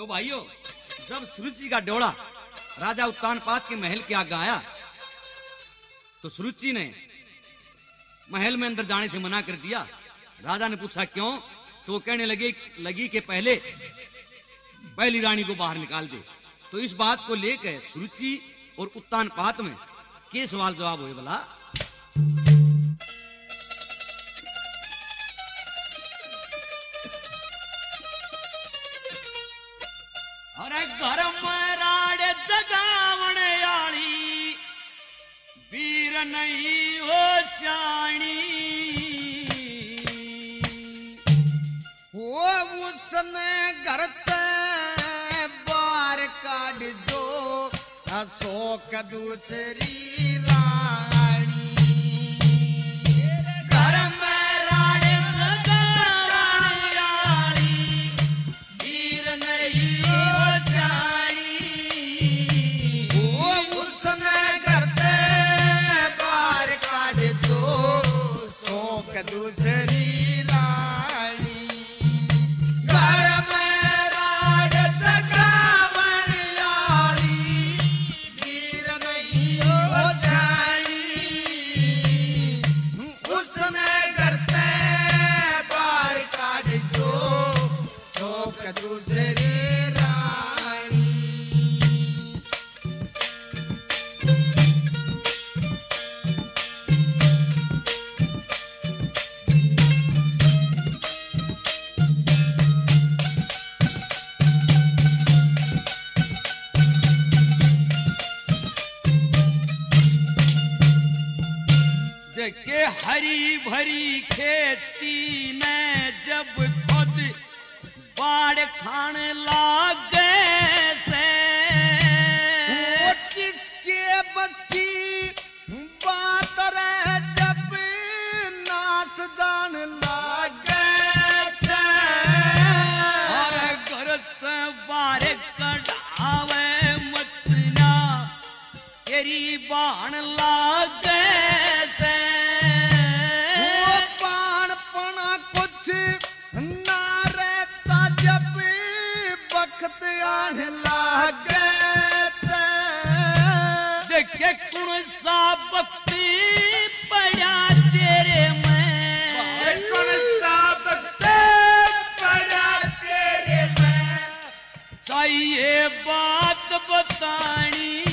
तो भाइयों, जब सुरुचि का डोड़ा राजा उत्तानपाद के महल के आगे आया तो सुरुचि ने महल में अंदर जाने से मना कर दिया। राजा ने पूछा, क्यों? तो कहने लगे, लगी के पहले पहली रानी को बाहर निकाल दे। तो इस बात को लेकर सुरुचि और उत्तानपात में के सवाल जवाब हुए बोला घर आली। वीर नहीं हो श्याणी वो उसने घर ते बार काट जो अशोक दूसरी हरी भरी खेती में जब खुद बाढ़ खान लागे से। वो किसके बस की बात रे जब नास जान लागे से? और गरत बार कढ़ावे मतना तेरी बाण आने लागे देखे कौन सा भक्ति पड़ा तेरे में। कौन सा पड़ा तेरे में। चाहिए बात बतानी।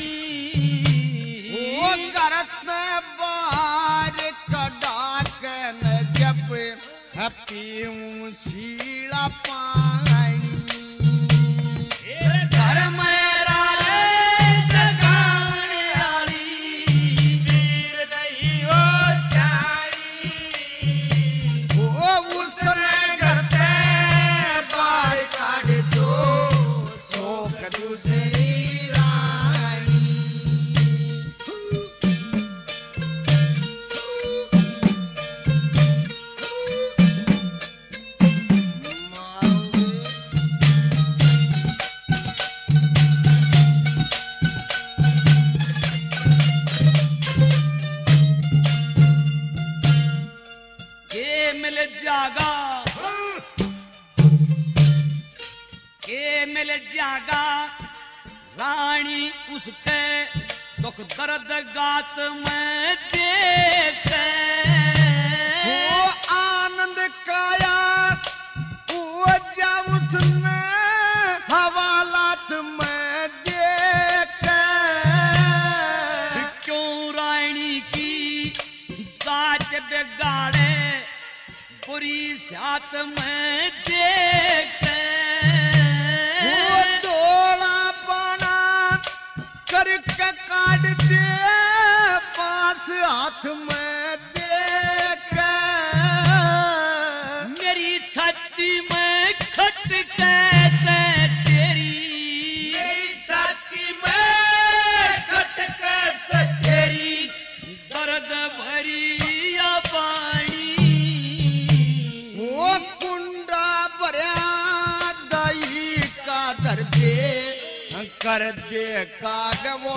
जागा। के मिल जागा। रानी उसके दुख दर्द गात में देखे। वो आनंद काया वो जब उसने हवालात में देखे। क्यों रानी की जात बिगाड़े? बुरी सात में देखे वो डोला पाना करके काट दे पास हाथ में कर दे काग वो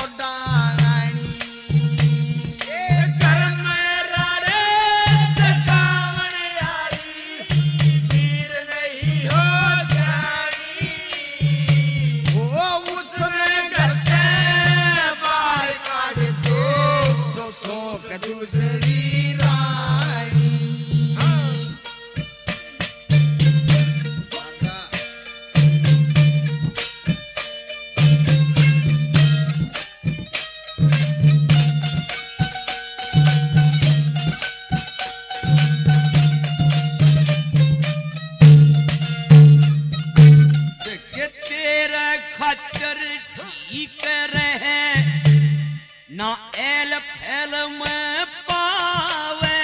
ना एल फैल में पावे।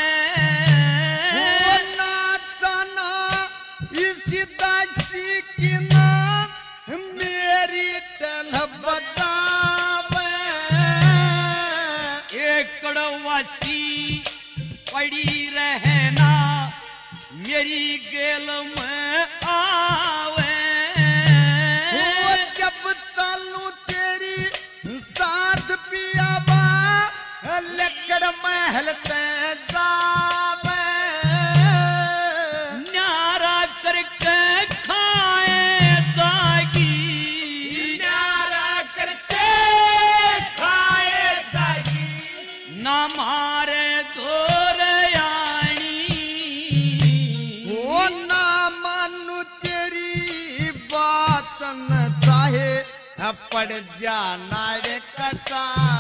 हो नाचना इसी दासी की ना मेरी टल बतावे एकड़ वासी पड़ी रहना मेरी गेल में आवे। महल न्यारा करके खाए जागी न्यारा करके खाए जागी ना मारे वो ना मानू तेरी बात न चाहे पड़ जा नारे कटानी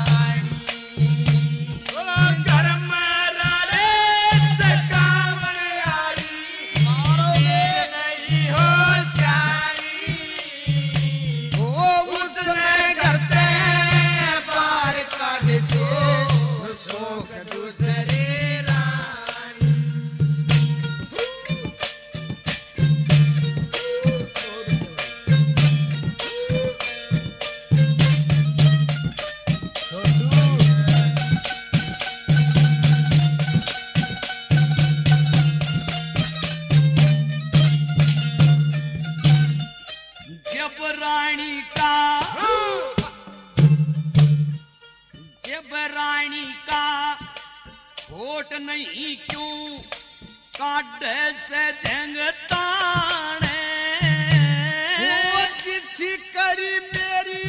होट नहीं क्यों? काट से देंग ताने। करी मेरी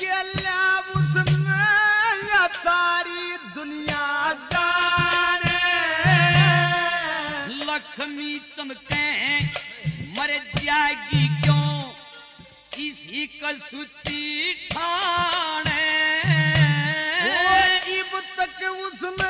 गेला उसने या सारी दुनिया जाने। लक्ष्मी चमके मर जाएगी क्यों? इसी कसूती ठाणे। तक उसमें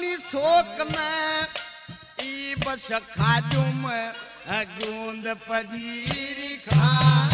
अपनी शोक न ई बस खाजुम गूंद पदीरी खा।